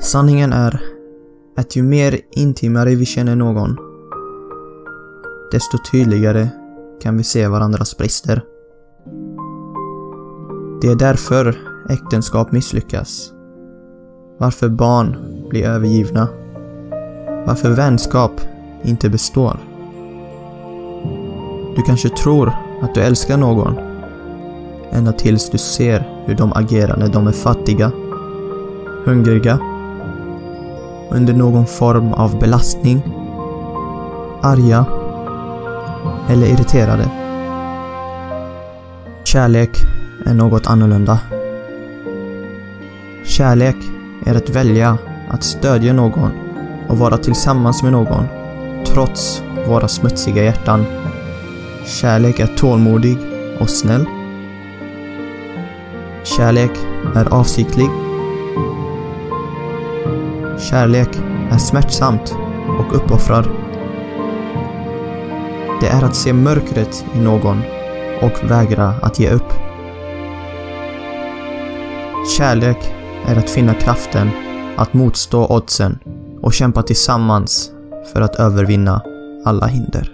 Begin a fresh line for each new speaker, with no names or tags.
Sanningen är att ju mer intimare vi känner någon, desto tydligare kan vi se varandras brister. Det är därför äktenskap misslyckas. Varför barn blir övergivna. Varför vänskap inte består. Du kanske tror att du älskar någon ända tills du ser hur de agerar när de är fattiga, hungriga, under någon form av belastning, arga eller irriterade. Kärlek är något annorlunda. Kärlek är att välja att stödja någon och vara tillsammans med någon trots våra smutsiga hjärtan. Kärlek är tålmodig och snäll. Kärlek är avsiktlig. Kärlek är smärtsamt och uppoffrar. Det är att se mörkret i någon och vägra att ge upp. Kärlek är att finna kraften att motstå oddsen och kämpa tillsammans för att övervinna alla hinder.